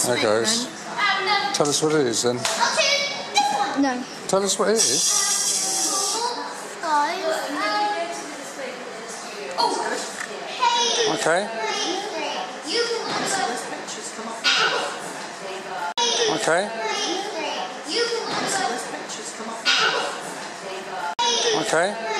There goes. Tell us what it is then. No. Tell us what it is. Okay. Okay. Okay.